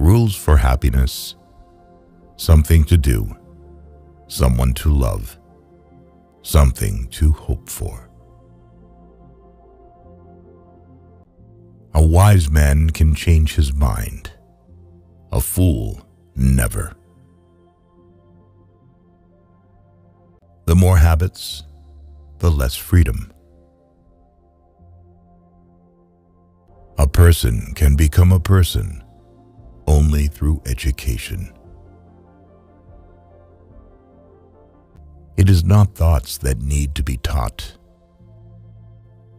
rules for happiness, something to do, someone to love, something to hope for. A wise man can change his mind, a fool never. The more habits, the less freedom. A person can become a person only through education. It is not thoughts that need to be taught,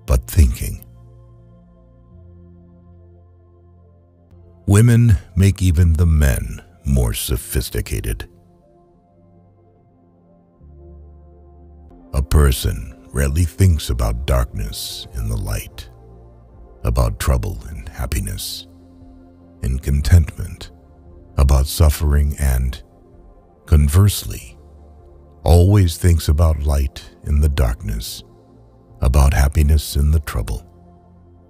but thinking. Women make even the men more sophisticated. A person rarely thinks about darkness in the light, about trouble and happiness, in contentment, about suffering and, conversely, always thinks about light in the darkness, about happiness in the trouble,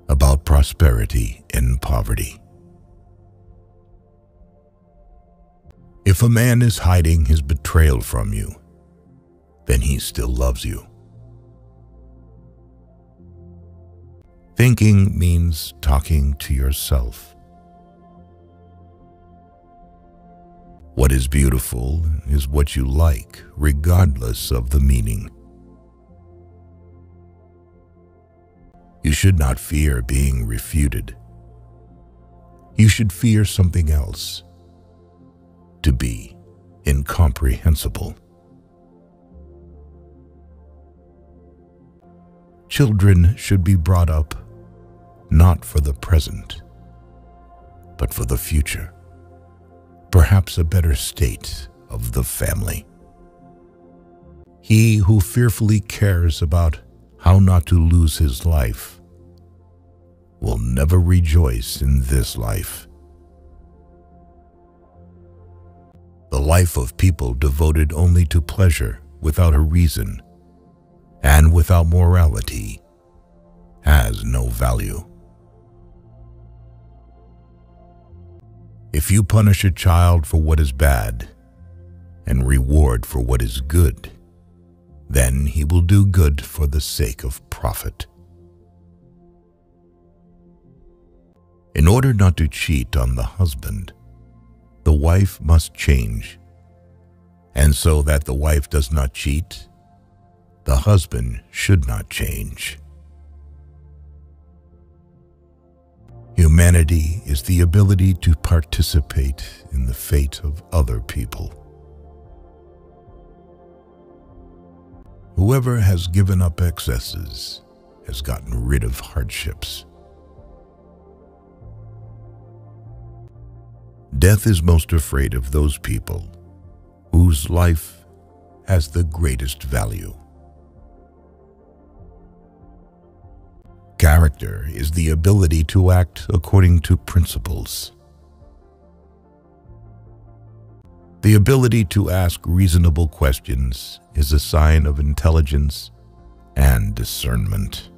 about prosperity in poverty. If a man is hiding his betrayal from you, then he still loves you. Thinking means talking to yourself. What is beautiful is what you like, regardless of the meaning. You should not fear being refuted. You should fear something else to be incomprehensible. Children should be brought up not for the present, but for the future, perhaps a better state of the family. He who fearfully cares about how not to lose his life will never rejoice in this life. the life of people devoted only to pleasure without a reason and without morality has no value. If you punish a child for what is bad and reward for what is good, then he will do good for the sake of profit. In order not to cheat on the husband, the wife must change. And so that the wife does not cheat, the husband should not change. Humanity is the ability to participate in the fate of other people. Whoever has given up excesses has gotten rid of hardships. Death is most afraid of those people whose life has the greatest value. Character is the ability to act according to principles. The ability to ask reasonable questions is a sign of intelligence and discernment.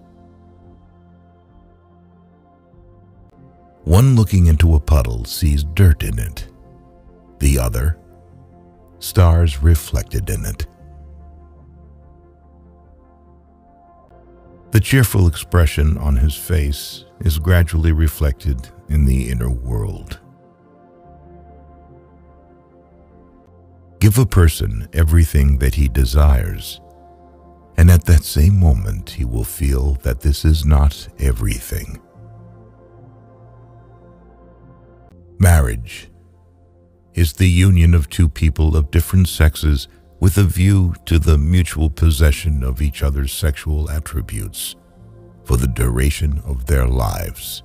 One looking into a puddle sees dirt in it. The other, stars reflected in it. The cheerful expression on his face is gradually reflected in the inner world. Give a person everything that he desires, and at that same moment he will feel that this is not everything. Marriage is the union of two people of different sexes with a view to the mutual possession of each other's sexual attributes for the duration of their lives.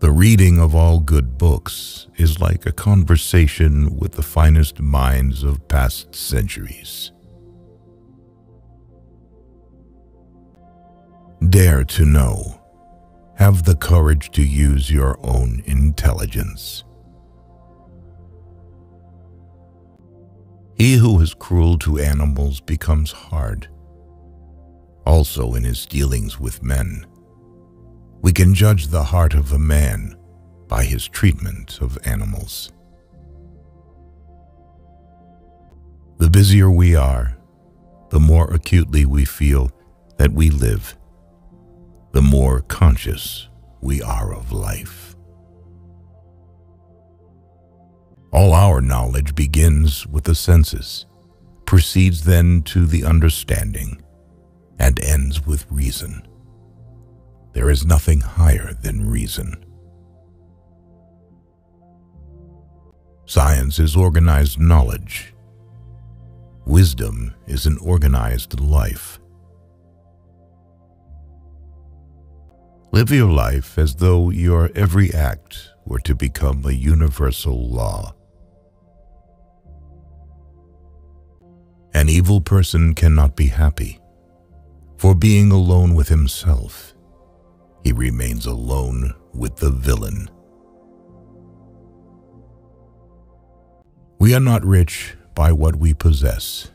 The reading of all good books is like a conversation with the finest minds of past centuries. Dare to know have the courage to use your own intelligence. He who is cruel to animals becomes hard, also in his dealings with men. We can judge the heart of a man by his treatment of animals. The busier we are, the more acutely we feel that we live, the more conscious we are of life. Knowledge begins with the senses, proceeds then to the understanding, and ends with reason. There is nothing higher than reason. Science is organized knowledge. Wisdom is an organized life. Live your life as though your every act were to become a universal law. Evil person cannot be happy, for being alone with himself, he remains alone with the villain. We are not rich by what we possess,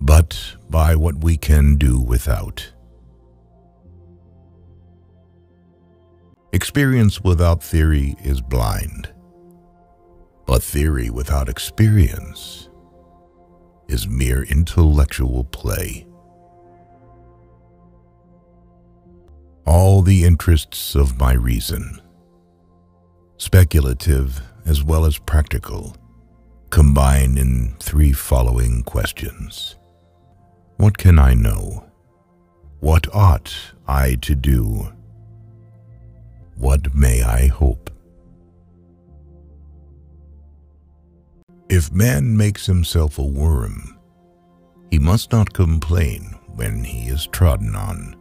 but by what we can do without. Experience without theory is blind, but theory without experience is mere intellectual play. All the interests of my reason, speculative as well as practical, combine in three following questions. What can I know? What ought I to do? What may I hope? If man makes himself a worm, he must not complain when he is trodden on.